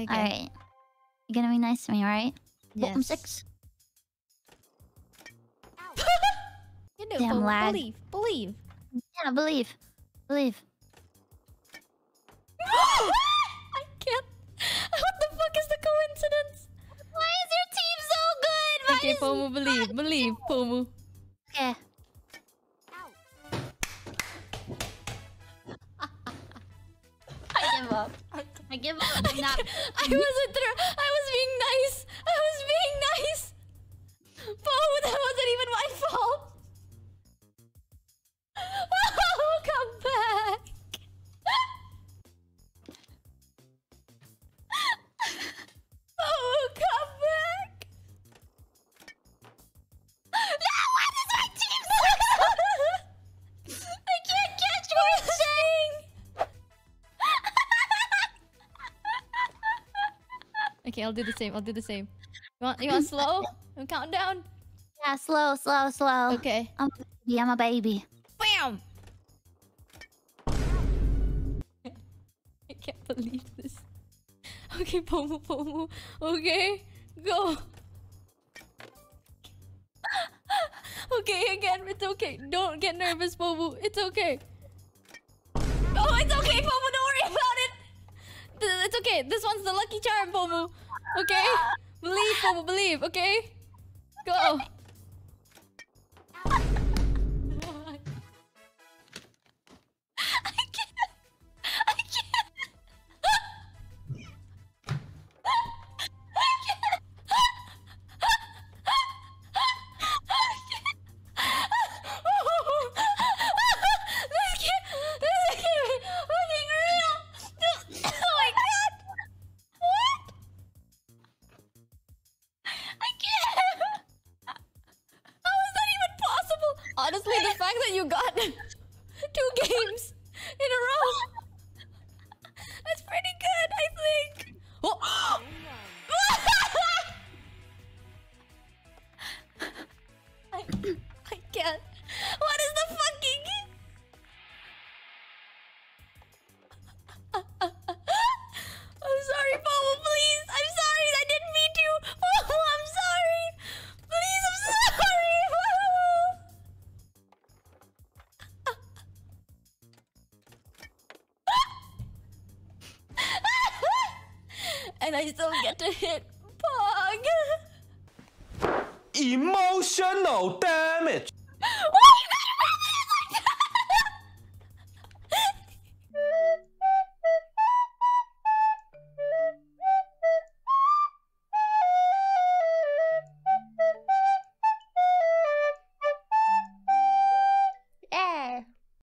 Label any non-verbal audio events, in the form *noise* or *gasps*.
Okay. Alright. You're gonna be nice to me, right? Yes. Bottom six. *laughs* You know, Damn lag. believe, believe. Yeah, believe. Believe. *gasps* I can't. *laughs* What the fuck is the coincidence? Why is your team so good? Why Okay, Pomu, believe, believe, Pomu. Okay. Give up. I give up. *laughs* I'm not. I wasn't there. I was being nice. Okay, I'll do the same. I'll do the same. You want you want *laughs* slow? And count down. Yeah, slow, slow, slow. Okay. I'm a baby. I'm a baby. Bam! *laughs* I can't believe this. *laughs* Okay, Pomu, Pomu. Okay, go. okay, again, it's okay. Don't get nervous, Pomu. It's okay. Oh, it's okay, Pomu. It's okay. This one's the lucky charm, Pomu. Okay? Believe, Pomu, believe, okay? Go. Honestly, the fact that you got *laughs* two games and I still get to hit Pog. *laughs* Emotional damage.